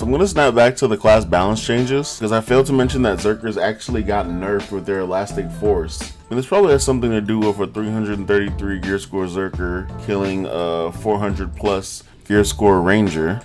So I'm gonna snap back to the class balance changes, because I failed to mention that Zerkers actually got nerfed with their Elastic Force. And this probably has something to do with a 333 gear score Zerker killing a 400 plus gear score Ranger.